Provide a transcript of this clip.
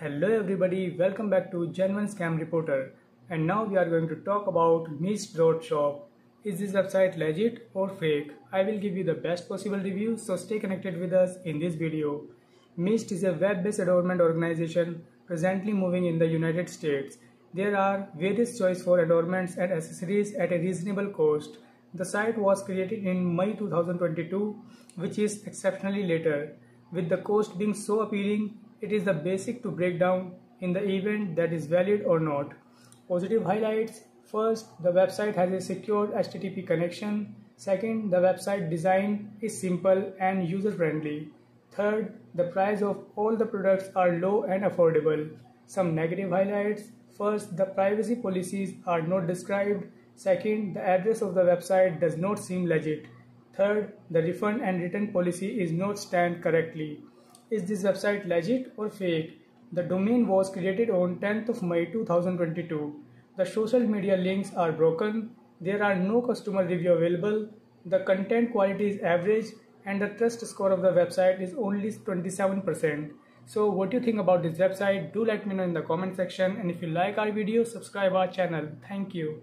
Hello everybody, welcome back to Genuine Scam Reporter. And now we are going to talk about Measts.shop. Is this website legit or fake? I will give you the best possible review, so stay connected with us in this video. Mist is a web-based adornment organization presently moving in the United States. There are various choice for adornments and accessories at a reasonable cost. The site was created in May 2022, which is exceptionally later. With the cost being so appealing, it is the basic to break down in the event that is valid or not. Positive highlights First, the website has a secured HTTP connection. Second, the website design is simple and user friendly. Third, the price of all the products are low and affordable. Some negative highlights First, the privacy policies are not described. Second, the address of the website does not seem legit. Third, the refund and return policy is not stand correctly. Is this website legit or fake? The domain was created on 10th of May 2022. The social media links are broken. There are no customer review available. The content quality is average and the trust score of the website is only 27%. So what do you think about this website? Do let me know in the comment section and if you like our video, subscribe our channel. Thank you.